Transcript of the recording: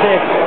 pick.